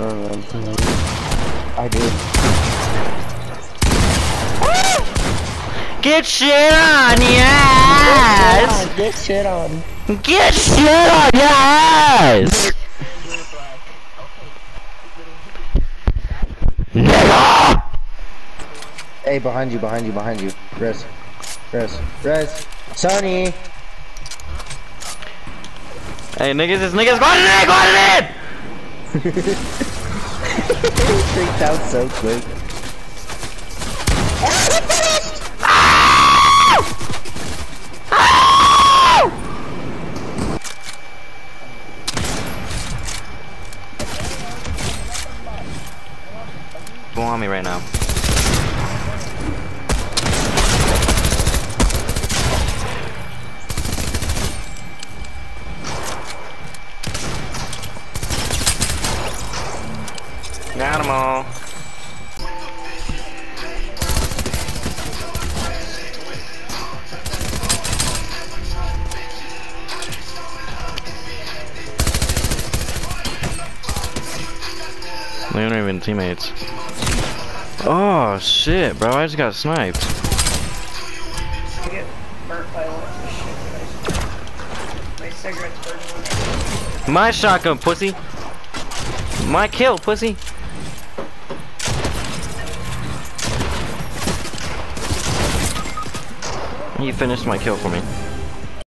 I did. Get shit on your ass! Get shit on. Get shit on your ass! Nigga! Hey, behind you, behind you, behind you. Res. Res. Res. Sonny! Hey niggas, this nigga's going in! Going in! He freaked out so quick. Go on me right now. Got 'em all. They aren't even teammates. Oh shit, bro! I just got sniped. My shotgun, pussy. My kill, pussy. You finished my kill for me.